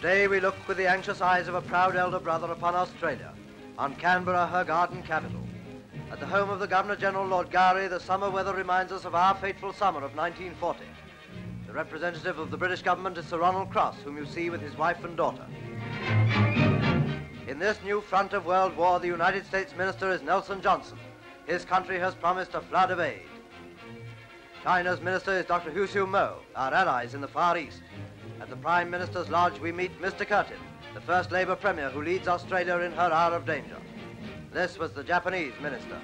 Today we look with the anxious eyes of a proud elder brother upon Australia, on Canberra, her garden capital. At the home of the Governor-General Lord Gowrie, the summer weather reminds us of our fateful summer of 1940. The representative of the British government is Sir Ronald Cross, whom you see with his wife and daughter. In this new front of world war, the United States minister is Nelson Johnson. His country has promised a flood of aid. China's minister is Dr. Hsu Mo, our allies in the Far East. At the Prime Minister's Lodge, we meet Mr. Curtin, the first Labour Premier who leads Australia in her hour of danger. This was the Japanese minister.